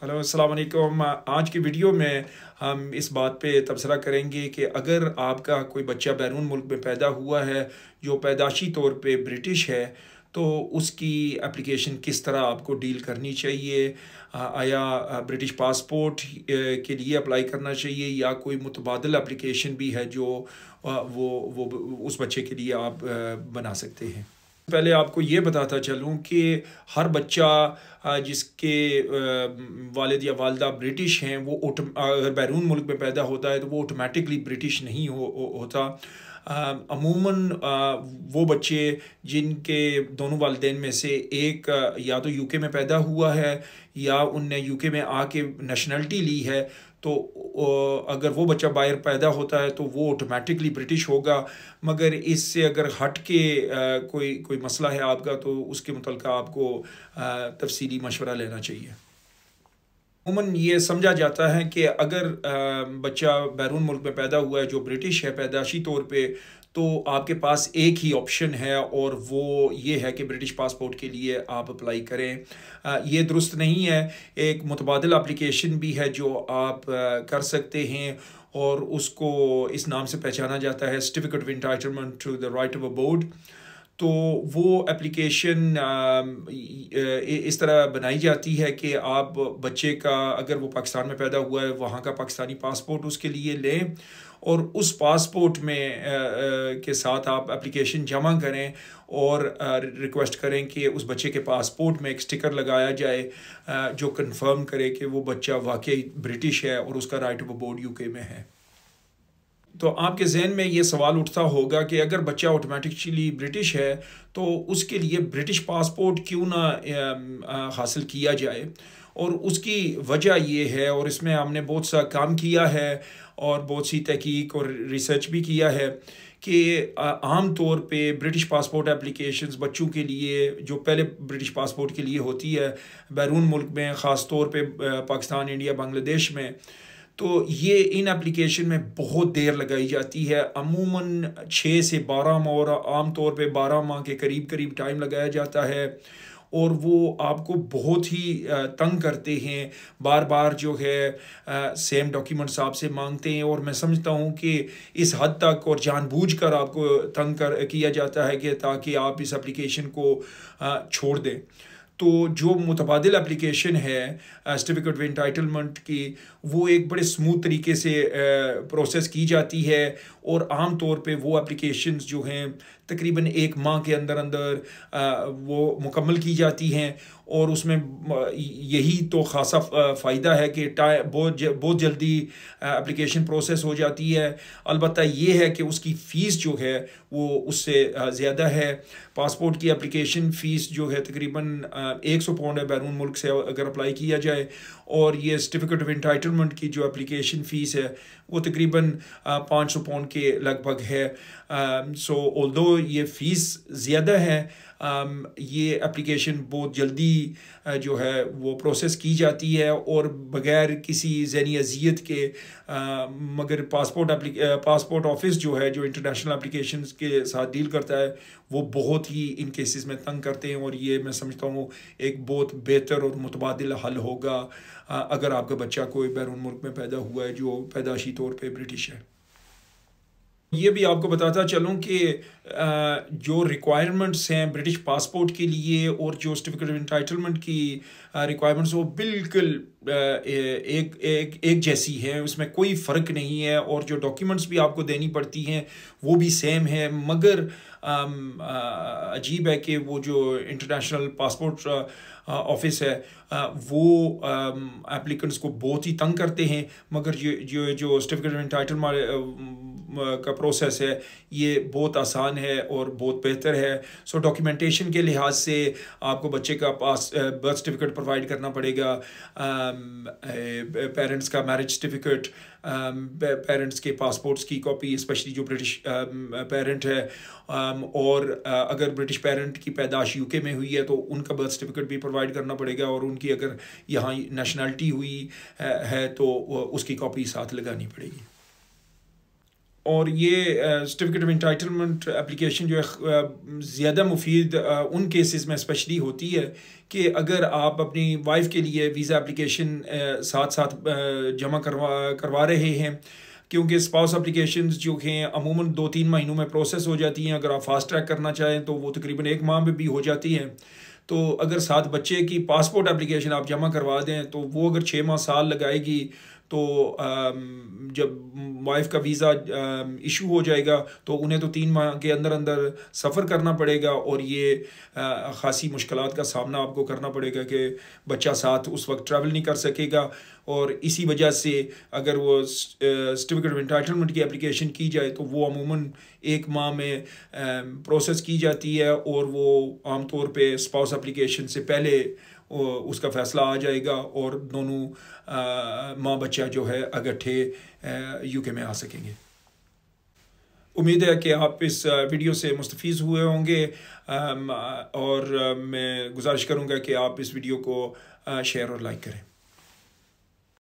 Hello अस्सलाम वालेकुम आज की वीडियो में हम इस बात पे तबसरा करेंगे कि अगर आपका कोई बच्चा बैरून मुल्क में पैदा हुआ है, जो पैदाशी तौर पे ब्रिटिश है तो उसकी एप्लीकेशन किस तरह आपको डील करनी चाहिए? आया ब्रिटिश पासपोर्ट के लिए अप्लाई करना चाहिए, या कोई मुतबादल एप्लीकेशन भी है जो वो वो, उस बच्चे के लिए आप बना सकते हैं? पहले आपको ये बताता चलूँ कि हर बच्चा जिसके वालद या वालदा ब्रिटिश हैं वो अगर बैरून मुल्क में पैदा होता है तो वो ऑटोमेटिकली ब्रिटिश नहीं हो, होता। अमूमन वो बच्चे जिनके दोनों वालदेन में से एक या तो यूके में पैदा हुआ है या उनने यूके में आके नेशनलिटी ली है तो अगर वो बच्चा बाहर पैदा होता है तो वो ऑटोमेटिकली ब्रिटिश होगा। मगर इससे अगर हट के कोई कोई मसला है आपका तो उसके मुतल आपको तफसीली मशवरा लेना चाहिए। उमन ये समझा जाता है कि अगर बच्चा बैरून मुल्क में पैदा हुआ है, जो ब्रिटिश है, पैदाशी तौर पे तो आपके पास एक ही ऑप्शन है और वो ये है कि ब्रिटिश पासपोर्ट के लिए आप अप्लाई करें। ये दुरुस्त नहीं है। एक मुतबादल अप्लीकेशन भी है जो आप कर सकते हैं और उसको इस नाम से पहचाना जाता है certificate of entitlement to the right of abode तो वो एप्लीकेशन इस तरह बनाई जाती है कि आप बच्चे का अगर वो पाकिस्तान में पैदा हुआ है, वहाँ का पाकिस्तानी पासपोर्ट उसके लिए लें और उस पासपोर्ट में के साथ आप एप्लीकेशन जमा करें और रिक्वेस्ट करें कि उस बच्चे के पासपोर्ट में एक स्टिकर लगाया जाए जो कंफर्म करे कि वो बच्चा वाकई ब्रिटिश है और उसका राइट ऑफ़ बोर्ड यूके में है। तो आपके जहन में ये सवाल उठता होगा कि अगर बच्चा ऑटोमेटिकली ब्रिटिश है तो उसके लिए ब्रिटिश पासपोर्ट क्यों ना हासिल किया जाए? और उसकी वजह ये है, और इसमें हमने बहुत सा काम किया है, और बहुत सी तहकीक और रिसर्च भी किया है, कि आम तौर पे ब्रिटिश पासपोर्ट एप्लीकेशंस बच्चों के लिए, जो पहले ब्रिटिश पासपोर्ट के लिए होती है, बैरून मुल्क में ख़ास तौर पे पाकिस्तान, इंडिया, बांग्लादेश में तो ये इन एप्लीकेशन में बहुत देर लगाई जाती है। अमूमन छः से बारह माह और आम तौर पे बारह माह के करीब करीब टाइम लगाया जाता है और वो आपको बहुत ही तंग करते हैं। बार बार जो है सेम डॉक्यूमेंट्स आपसे मांगते हैं और मैं समझता हूँ कि इस हद तक और जानबूझकर आपको तंग कर, किया जाता है कि ताकि आप इस एप्लीकेशन को छोड़ दें। तो जो मुतबाद एप्लीकेशन है सर्टिफिकेट ऑफ़ इंटाइटलमेंट की, वो एक बड़े स्मूथ तरीके से प्रोसेस की जाती है और आम तौर पे वो एप्लीकेशंस जो हैं तकरीबन एक माह के अंदर अंदर वो मुकम्मल की जाती हैं। और उसमें यही तो ख़ासा फ़ायदा है कि बहुत बहुत जल्दी एप्लीकेशन प्रोसेस हो जाती है। अलबत्त ये है कि उसकी फ़ीस जो है, वो उससे ज़्यादा है। पासपोर्ट की एप्लीकेशन फ़ीस जो है तकरीबन एक सौ पाउंड है बैरून मुल्क से अगर अप्लाई किया जाए, और ये सर्टिफिकेट ऑफ़ इंटाइटलमेंट की जो एप्लीकेशन फ़ीस है, वो तकरीबन पाँच सौ पाउंड के लगभग है। सो ऑल ये फ़ीस ज़्यादा है ये एप्लीकेशन बहुत जल्दी जो है वो प्रोसेस की जाती है और बग़ैर किसी जहनी अजियत के मगर पासपोर्ट पासपोर्ट ऑफ़िस जो है, जो इंटरनेशनल एप्लीकेशन के साथ डील करता है, वो बहुत ही इन केसेस में तंग करते हैं और ये मैं समझता हूँ एक बहुत बेहतर और मुतबादल हल होगा अगर आपका बच्चा कोई बैरून मुल्क में पैदा हुआ है, जो पैदाशी तौर पर ब्रिटिश है। ये भी आपको बताता चलूँ कि जो रिक्वायरमेंट्स हैं ब्रिटिश पासपोर्ट के लिए और जो सर्टिफिकेट इंटाइटलमेंट की रिक्वायरमेंट्स वो बिल्कुल एक एक एक जैसी है। उसमें कोई फ़र्क नहीं है और जो डॉक्यूमेंट्स भी आपको देनी पड़ती हैं वो भी सेम है। मगर अजीब है कि वो जो इंटरनेशनल पासपोर्ट ऑफ़िस है वो एप्लीकेंट्स को बहुत ही तंग करते हैं। मगर जो जो जो सर्टिफिकेट ऑफ़ इंटाइटलमेंट का प्रोसेस है। ये बहुत आसान है और बहुत बेहतर है। सो डॉक्यूमेंटेशन के लिहाज से आपको बच्चे का पास बर्थ सर्टिफिकेट प्रोवाइड करना पड़ेगा। पेरेंट्स का मैरिज सर्टिफिकेट पेरेंट्स के पासपोर्ट्स की कॉपी स्पेशली जो ब्रिटिश पेरेंट है। और अगर ब्रिटिश पेरेंट की पैदाश यूके में हुई है तो उनका बर्थ सर्टिफिकेट भी प्रोवाइड करना पड़ेगा और उनकी अगर यहाँ नेशनलिटी हुई है तो उसकी कॉपी साथ लगानी पड़ेगी। और ये सर्टिफिकेट ऑफ़ इंटाइटलमेंट एप्लीकेशन जो है ज़्यादा मुफीद उन केसेस में स्पेशली होती है कि अगर आप अपनी वाइफ के लिए वीज़ा एप्लीकेशन साथ साथ जमा करवा करवा रहे हैं, क्योंकि स्पाउस अप्लीकेशन जो हैं, अमूमन दो तीन महीनों में प्रोसेस हो जाती हैं। अगर आप फास्ट ट्रैक करना चाहें तो वो तकरीबन एक माह में भी हो जाती है। तो अगर साथ बच्चे की पासपोर्ट एप्लीकेशन आप जमा करवा दें तो वो अगर छः माह साल लगाएगी तो जब वाइफ का वीज़ा इशू हो जाएगा तो उन्हें तो तीन माह के अंदर अंदर सफ़र करना पड़ेगा और ये ख़ासी मुश्किल का सामना आपको करना पड़ेगा कि बच्चा साथ उस वक्त ट्रैवल नहीं कर सकेगा। और इसी वजह से अगर वो सर्टिफिकेट ऑफ़ इंटाइटलमेंट की एप्लीकेशन की जाए तो वो अमूमन एक माह में प्रोसेस की जाती है और वो आम तौर पे स्पाउस एप्लीकेशन से पहले उसका फ़ैसला आ जाएगा और दोनों माँ बच्चा जो है अगट्ठे यूके में आ सकेंगे। उम्मीद है कि आप इस वीडियो से मुस्तफ़ हुए होंगे। और मैं गुजारिश करूँगा कि आप इस वीडियो को शेयर और लाइक करें।